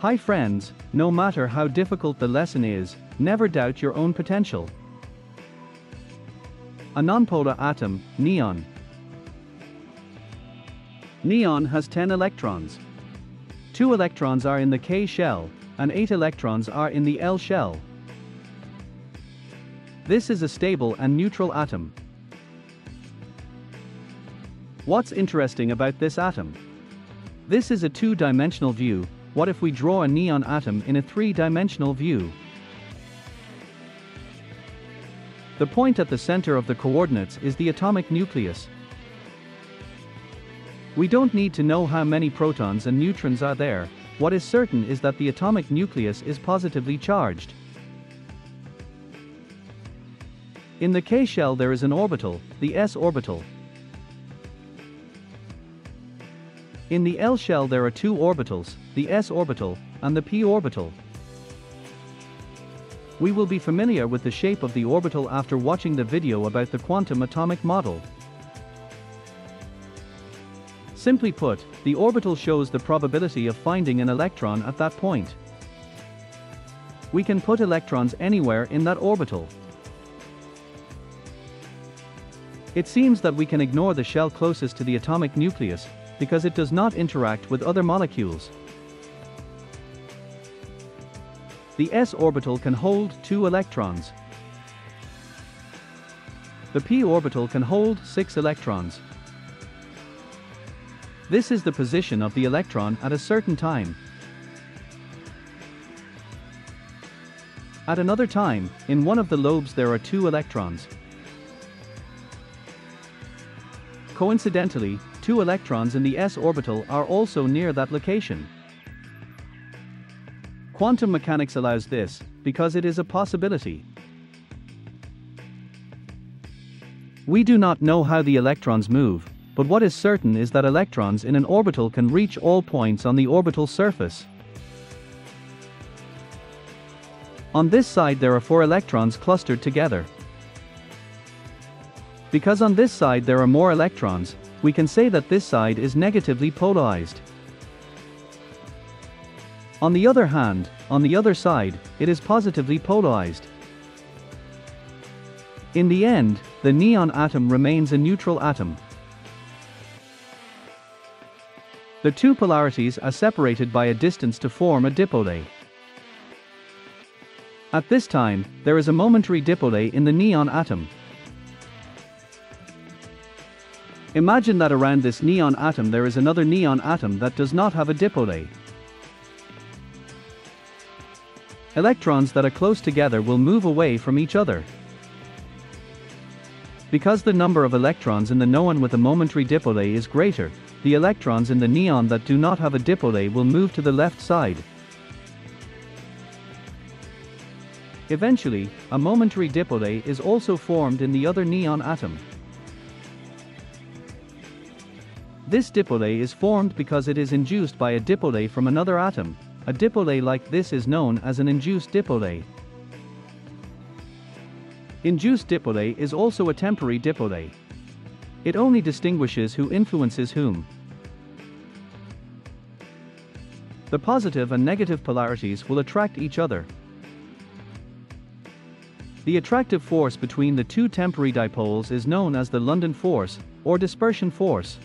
Hi friends, no matter how difficult the lesson is, never doubt your own potential. A nonpolar atom, neon. Neon has 10 electrons. 2 electrons are in the K shell, and 8 electrons are in the L shell. This is a stable and neutral atom. What's interesting about this atom? This is a two-dimensional view, what if we draw a neon atom in a three-dimensional view? The point at the center of the coordinates is the atomic nucleus. We don't need to know how many protons and neutrons are there, what is certain is that the atomic nucleus is positively charged. In the K shell there is an orbital, the s orbital. In the L shell there are two orbitals, the s orbital and the p orbital. We will be familiar with the shape of the orbital after watching the video about the quantum atomic model. Simply put, the orbital shows the probability of finding an electron at that point. We can put electrons anywhere in that orbital. It seems that we can ignore the shell closest to the atomic nucleus, because it does not interact with other molecules. The s orbital can hold two electrons. The p orbital can hold six electrons. This is the position of the electron at a certain time. At another time, in one of the lobes there are two electrons. Coincidentally, two electrons in the s orbital are also near that location. Quantum mechanics allows this, because it is a possibility. We do not know how the electrons move, but what is certain is that electrons in an orbital can reach all points on the orbital surface. On this side there are four electrons clustered together. Because on this side there are more electrons, we can say that this side is negatively polarized. On the other hand, on the other side, it is positively polarized. In the end, the neon atom remains a neutral atom. The two polarities are separated by a distance to form a dipole. At this time, there is a momentary dipole in the neon atom. Imagine that around this neon atom there is another neon atom that does not have a dipole. Electrons that are close together will move away from each other. Because the number of electrons in the neon with a momentary dipole is greater, the electrons in the neon that do not have a dipole will move to the left side. Eventually, a momentary dipole is also formed in the other neon atom. This dipole is formed because it is induced by a dipole from another atom. A dipole like this is known as an induced dipole. Induced dipole is also a temporary dipole. It only distinguishes who influences whom. The positive and negative polarities will attract each other. The attractive force between the two temporary dipoles is known as the London force, or dispersion force.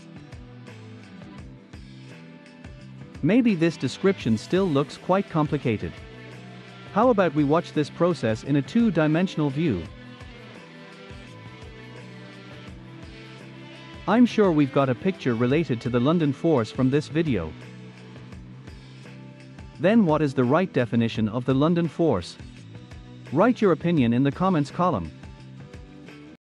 Maybe this description still looks quite complicated. How about we watch this process in a two-dimensional view? I'm sure we've got a picture related to the London force from this video. Then what is the right definition of the London force? Write your opinion in the comments column.